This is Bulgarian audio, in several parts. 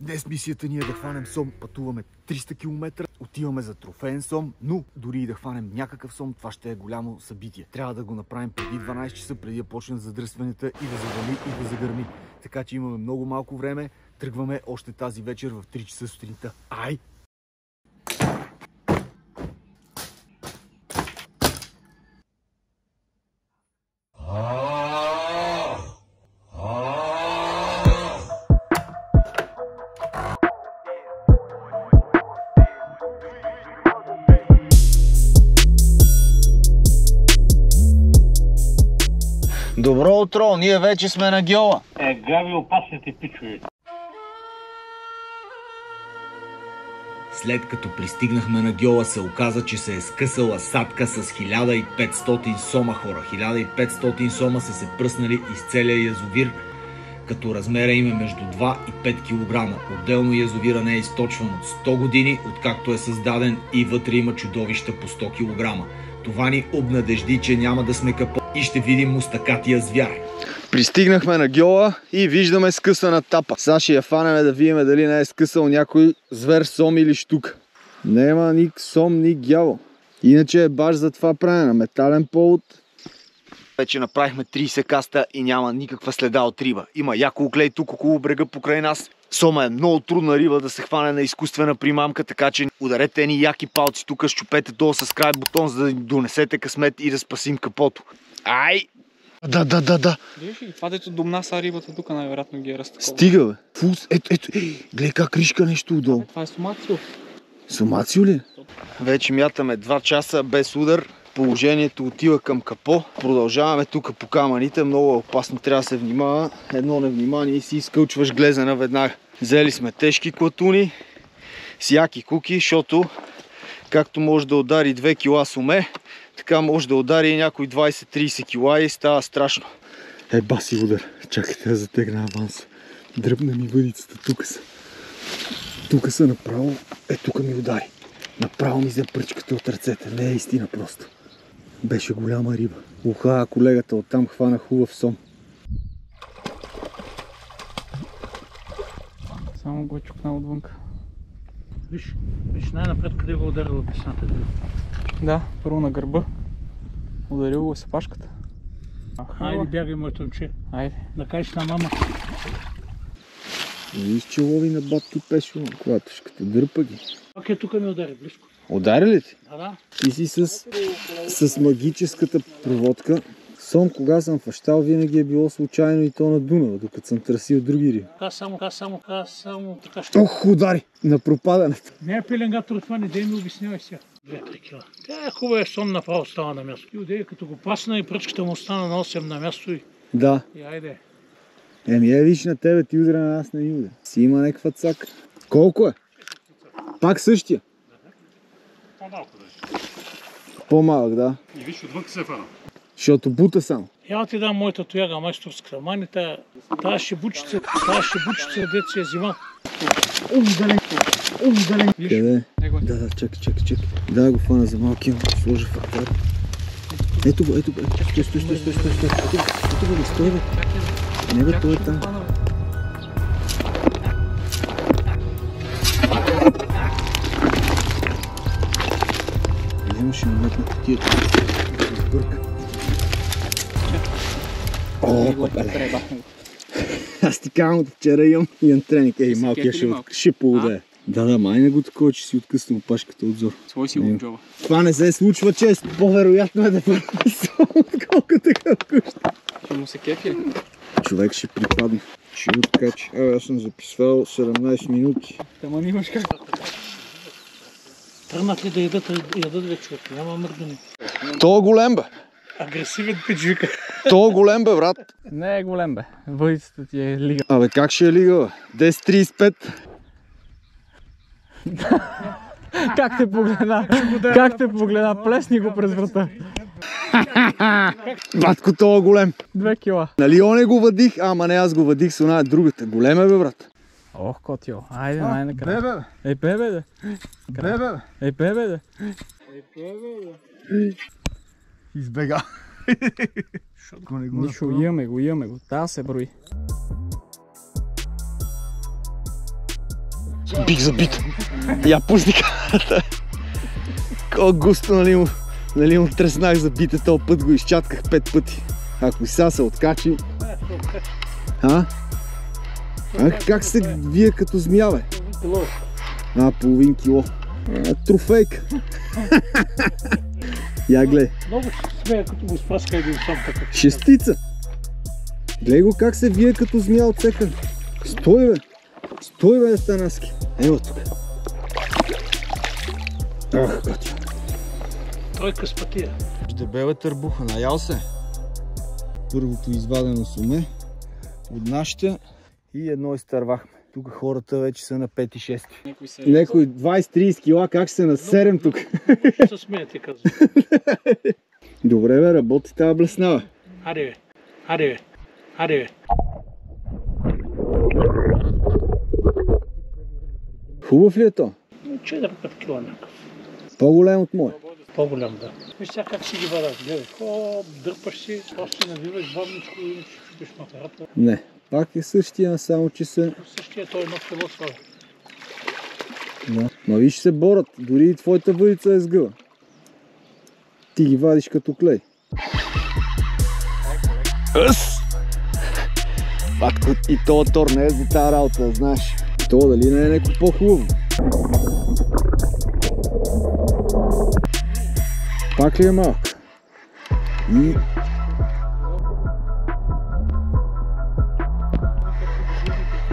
Днес мисията ни е да хванем сом. Пътуваме 300 км, отиваме за трофеен сом, но дори и да хванем някакъв сом, това ще е голямо събитие. Трябва да го направим преди 12 часа, преди да почнем задръстванията и да завали и да загърми. Така че имаме много малко време. Тръгваме още тази вечер в 3 часа сутринта. Ай! Добро утро, ние вече сме на Гьола. Е, грави опасните пичове. След като пристигнахме на Гьола се оказа, че се е скъсала садка с 1500 сома хора. 1500 сома са се пръснали из целия язовир, като размера им е между 2 и 5 кг. Отделно язовира не е източван от 100 години, откакто е създаден и вътре има чудовища по 100 кг. Това ни обнадежди, че няма да сме капо и ще видим мустакатия звяр. Пристигнахме на Гьола и виждаме скъсана тапа. Сега ще я фанеме да видим дали не е скъсал някой звер, сом или штука. Нема ни сом, ни гяло. Иначе е баш за това правене на метален повод. Вече направихме 30 каста и няма никаква следа от риба. Има яко оклей тук около брега покрай нас. Сома е много трудна риба да се хване на изкуствена примамка, така че ударете ни яки палци тук, щупете долу с край бутон, за да донесете късмет и да спасим капото. Ай! Да, да, да, да. Виж ли, това дето домна са рибата тук най-вероятно ги е разтакова. Стига, бе. Фус, ето, ето, гледай как ришка нещо отдолу. Това е сумацио. Сумацио ли? Вече мятаме 2 часа без удар. Положението отива към капо. Продължаваме тук по камъните. Много е опасно, трябва да се внимава. Едно невнимание и си изкълчваш глезена веднага. Взели сме тежки клатуни с яки куки, защото както може да удари 2 кила суме, така може да удари и някой 20-30 кила и става страшно. Е, баси удар. Чакайте да затегна аванс. Дръбна ми въдицата. Тук са. Тук са направо. Е, тук ми удари. Направо ми взе пръчката от ръцете. Не е истина просто. Беше голяма риба. Уха, колегата оттам хвана хубав сом. Само го е чукнал отвънка. Виж, виж най-напред къде го ударила песната. Да, първо на гърба. Ударил го с пашката. Хайде, бягай, моето момче. Айде. Да кажеш на мама. Виж, че лови на батки пешо на клатушката. Дърпа ги. Пак е тук ми удари близко. Удари ли ти? Да, да. Ти си с, с магическата проводка. Сом, кога съм фащал, винаги е било случайно и то на Дунава, докато съм търсил други риби. Така само, така само, така само, така ще. Ох, удари! На пропадането. Не е пеленгатор това, не дей ми обяснявай сега. 2-3 кила. Тя е хубава, е сон направо става на място. И отдей, като го пасна и пръчката му остана на 8 на място и, Да. и айде. Еми, е, виж на тебе, ти удра на нас не удря. Си има някаква цак. Колко е? Пак същия. По-малко да По-малък, да. И виж, отвън се фана. Защото бута само. Я ти дам моята тояга майсторска. Мани тая, шибучица, тая шибучица, дет си е взимал. Ум, далеко, Виж, Къде? Да, да, чакай, чакай, чакай. Да, го фана за малкия, сложа ръката. Ето го, ето го. Стой, стой, стой, стой, стой, стой. Ето го, стой, бе. Не, бе, той е там. Ще наметна тия. Сбърка. О, папеле. Аз ти казвам от вчера имам, имам тренинг. Ей, малкия ще, ще поуде. Да, да, май не го такова, че си откъснал опашката от зор. Свой си го джоба. Това не се случва често. По-вероятно е да бъде отколкото е къща. Ще му се кефи ли? Човек ще припадне. Ще го откачи. Абе, аз съм записвал 17 минути. Тама имаш как. тръгнат ли да ядат, ядат човек? Няма мърдани. То е голем, бе. Агресивен пич вика. То е голем, бе, брат. Не е голем бе. Въдицата ти е лига. Абе, как ще е лига, бе? 10.35. Как те погледна? Как те погледна? Плесни го през врата. Батко, то е голем. Две кила. Нали оне го въдих? Ама не, аз го въдих с една другата. Голем е, бе, брат. Ох, котио. Айде, най-накрая. бе. Ей, бе, бе, да. Бе, бе. Ей, бе, бе, да. Избега. Не Нищо, имаме го, имаме го. Та се брои. Бих забит. Я пусни камерата. Колко густо, нали му, нали му треснах за бите, този път го изчатках пет пъти. Ако и сега се откачи... А? А как се вие като змия, бе? А, половин кило. А, трофейка. Я гледай. Много ще смея, като го спаска един сам така. Шестица. Гледай го как се вие като змия от цеха. Стой, бе. Стой, бе, Станаски. Ево тук. Ах, готино. Тройка с пътия. Дебела търбуха, наял се. Първото извадено суме от нашите и едно изтървахме. Тук хората вече са на 5 и 6. Некои 20-30 кила, как се насерем тук? Ще се смея, ти казвам. Добре бе, работи тази блеснава. Аре, бе. Аре, бе. Аре, бе. Хубав ли е то? 4-5 кила някакъв. По-голем от мой. По-голям, да. Виж сега как си ги вада. Гледай, хоп, дърпаш си, просто си навиваш бавничко и ще чупиш макарата. Не. Пак е същия, само че се... Същия той едно кило слава. Да. Ма виж се борят, дори и твоята въдица е сгъва. Ти ги вадиш като клей. Ъс! Батко, и този тор не е за тази работа, знаеш. То дали не е неко по-хубаво? Пак ли е малко? И...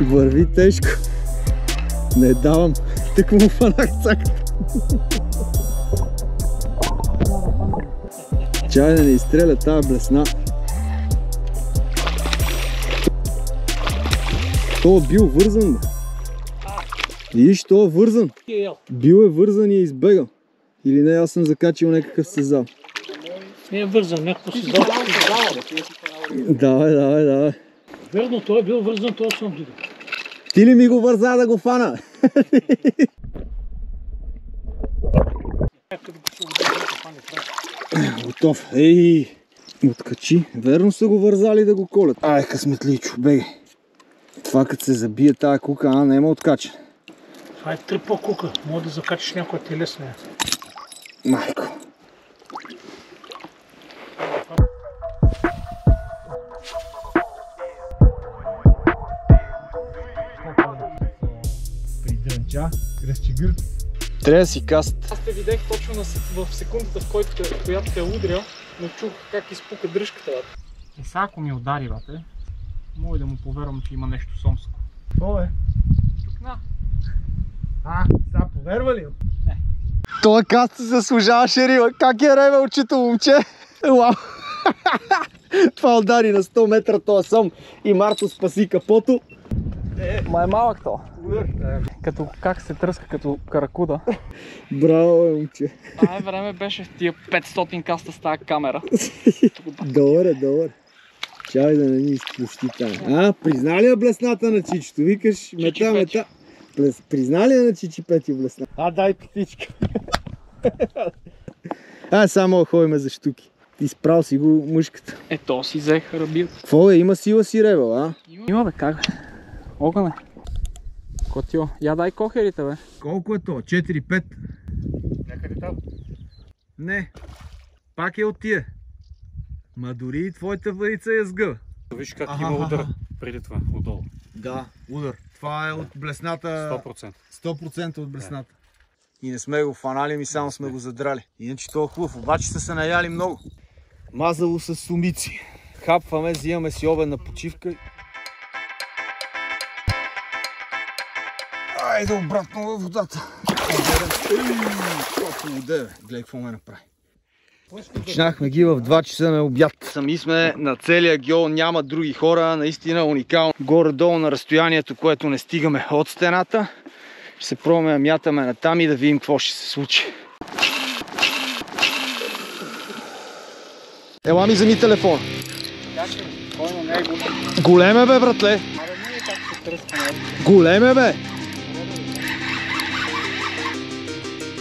Върви тежко. Не давам. Тък му фанах цаката. Чай да не изстреля тази блесна. То бил вързан, бе. Виж, то е вързан. Е. Бил е вързан и е избегал. Или не, аз съм закачил някакъв сезал. Не е вързан, някакво си дал. Давай, давай, давай. Верно, той е бил вързан, това съм видел. Ти ли ми го върза да го фана? Готов. Ей! Откачи. Верно са го вързали да го колят. Ай, късметличо, бегай. Това като се забие тая кука, а няма откача. Това е трипла кука. Може да закачиш някоя телесна. Майко. Придънча, кръстчегър. Трябва да си каст. Аз те видях точно в секундата, в който, която те е удрял, но чух как изпука дръжката. И сега ако ми удари, бате, мога да му повярвам, че има нещо сомско. Какво е? Тук на. А, сега повярва ли? Не. Това каст се заслужаваше риба. Как е реве очито, момче? Уау! Това удари на 100 метра този сом и Марто спаси капото. Ма е малък то. Като как се тръска като каракуда. Браво, бе, момче. Това е време беше тия 500 каста с тази камера. Добре, добре. Чай да не ни изпусти там. А, призна ли я блесната на чичето? Викаш, мета, мета. Плес- Призна ли я на чичи Петю блесна? А, дай птичка. А, само ходиме за штуки. Изправ си го мъжката. Ето си взех рабил. Какво е? Има сила си ревел, а? Има бе, как бе? Огън е. Котио. Я дай кохерите бе. Колко е то? 4-5? Някъде там. Не. Пак е от тия. Ма дори и твоята въдица я сгъва. Виж как има удар преди това, отдолу. Да, удар. Това е от блесната... 100%. 100% от блесната. И не сме го фанали, ми само сме го задрали. Иначе то е хубав, обаче са се наяли много. Мазало с сумици. Хапваме, взимаме си обедна почивка. Айде обратно във водата. Колко воде, бе. Гледай какво ме направи. Почнахме ги в 2 часа на обяд. Сами сме на целия геол, няма други хора, наистина уникално. Горе-долу на разстоянието, което не стигаме от стената. Ще се пробваме да мятаме на там и да видим какво ще се случи. Ела ми вземи телефон. Голем е бе, братле. Голем е бе.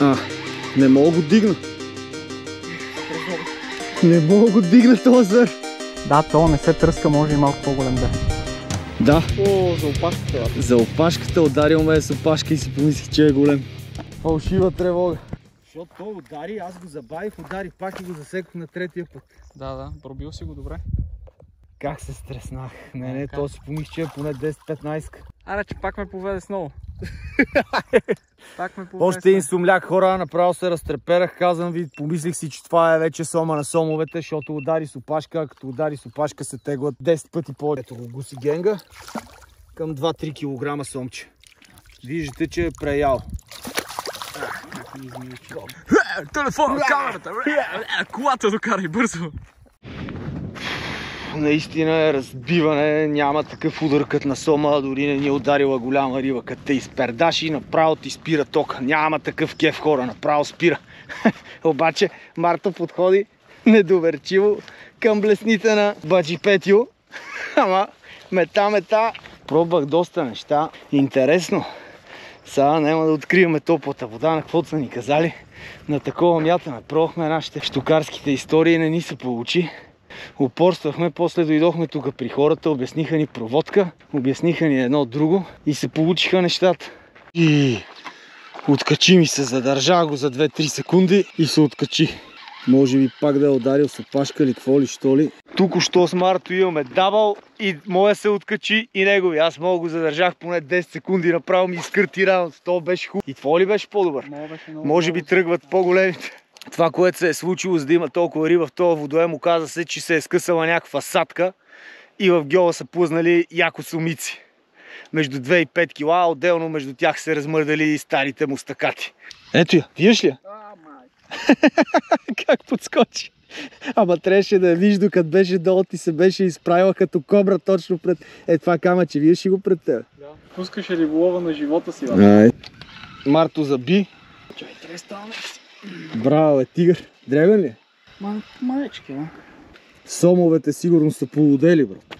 А, не мога го дигна. Не мога го дигна този зър. Да, то не се тръска, може и малко по-голем да. Да, О, за опашката. за опашката ударил ме с опашка и си помислих, че е голем. Фалшива тревога. Защото той удари, аз го забавих, удари пак и го засекох на третия път. Да, да, пробил си го добре. Как се стреснах. Не, не, то си помислих, че е поне 10-15. Аре, че пак ме поведе с много. пак ме Още един сумляк хора, направо се разтреперах, казвам ви, помислих си, че това е вече сома на сомовете, защото удари с опашка, а като удари с опашка се теглат 10 пъти по Ето го гуси генга към 2-3 кг сомче. Виждате, че е преял. Телефон, камерата! Колата докарай бързо! Наистина е разбиване, няма такъв удар като на сома, дори не ни е ударила голяма риба, като те изпердаш и направо ти спира тока. Няма такъв кеф хора, направо спира. Обаче Марта подходи недоверчиво към блесните на Баджи Петио. Ама мета, мета. Пробвах доста неща. Интересно. Сега няма да откриваме топлата вода, на каквото са ни казали. На такова мятане. Пробвахме нашите штукарските истории, не ни се получи. Упорствахме, после дойдохме тук при хората, обясниха ни проводка, обясниха ни едно друго и се получиха нещата. И откачи ми се, задържа го за 2-3 секунди и се откачи. Може би пак да е ударил с опашка или какво ли, що ли. Тук що с Марто имаме дабъл и моя се откачи и негови. Аз мога го задържах поне 10 секунди, направо ми изкърти раунд. То беше хубаво. И твой ли беше по-добър? Много беше много. Може би тръгват по-големите. Това, което се е случило, за да има толкова риба в този водоем, оказа се, че се е скъсала някаква садка и в гьола са плъзнали яко сумици. Между 2 и 5 кила, а отделно между тях се размърдали и старите му стакати. Ето я, виждаш ли? я? как подскочи? Ама трябваше да я виж, докато беше долу ти се беше изправила като кобра точно пред... Е, това камъче, виждаш ли го пред теб? Да. Пускаше риболова на живота си. Марто заби. Чай, трябва да става нещо. Браво, е тигър. Древен ли? е? Ма, малечки, ма. Сомовете сигурно са полудели, брат.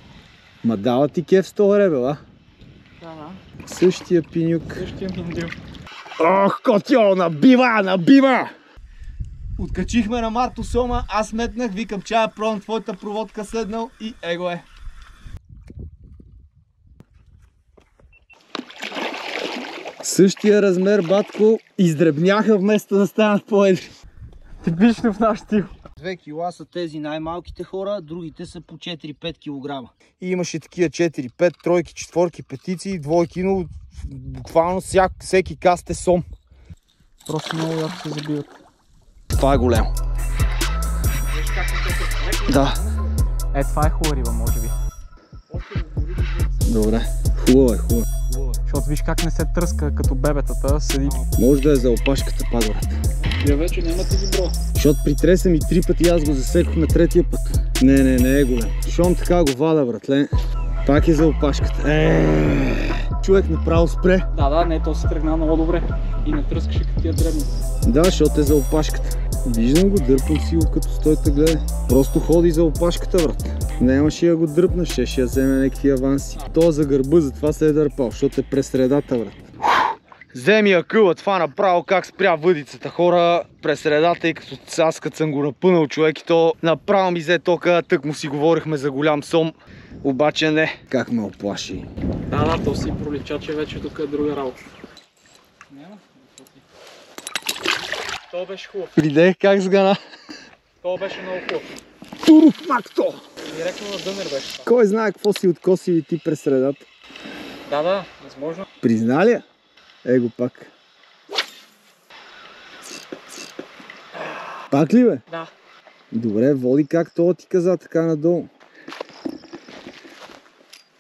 Ма дава ти кеф с този ребел, а? Да, да. Същия пинюк. Същия миндил. Ох, котьо, набива, набива! Откачихме на Марто Сома, аз метнах, викам чая, пробвам твоята проводка седнал и его е. Същия размер, батко, издребняха вместо да станат по-едри. Типично в наш стил. 2 кила са тези най-малките хора, другите са по 4-5 кг. И имаше такива 4, 5, тройки, четворки, петици, двойки, но буквално всяк, всеки каст е сом. Просто много яко се забиват. Това е големо. Да, Е, това е хубава риба, може би. добре. Хубаво е, хубаво. Защото виж как не се тръска като бебетата, седи. Може да е за опашката брат. Вие вече нямате добро. Защото притреса ми три пъти, аз го засекох на третия път. Не, не, не е голем. Щом така го вада, братле. Пак е за опашката. Е, човек направо спре. Да, да, не, то се тръгна много добре. И не тръскаше като тия дребни. Да, защото е за опашката. Виждам го, дърпам си го като стойта гледа. Просто ходи за опашката, брат. Нямаше да го дръпна, ще ще я вземе някакви аванси. То за гърба, затова се е дърпал, защото е през средата, брат. Вземи акъла, това направо как спря въдицата хора през средата и като аз като съм го напънал човек и то направо ми взе тока, тък му си говорихме за голям сом. Обаче не. Как ме оплаши. Да, да, то си пролича, че вече тук е друга работа. Няма. То беше хубав. Видех как сгана. То беше много хубав. Туров макто! Директно на дънер беше това. Кой знае какво си откоси и ти през средата. Да, да, възможно. Призна ли я? Его пак. Пак ли бе? Да. Добре, води как то ти каза така надолу.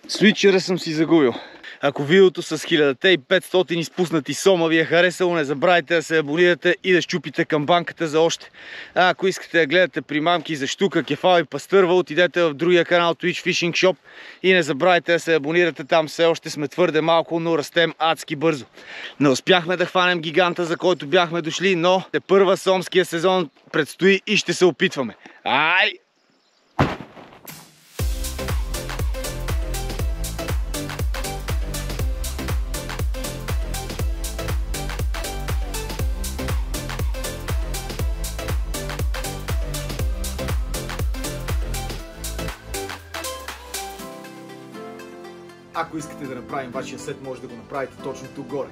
Свичера съм си загубил. Ако видеото с 1500 изпуснати сома ви е харесало, не забравяйте да се абонирате и да щупите камбанката за още. А ако искате да гледате примамки за штука, кефал и пастърва, отидете в другия канал Twitch Fishing Shop и не забравяйте да се абонирате там. Все още сме твърде малко, но растем адски бързо. Не успяхме да хванем гиганта, за който бяхме дошли, но те първа сомския сезон предстои и ще се опитваме. Ай! Ако искате да направим вашия сет, може да го направите точно тук горе.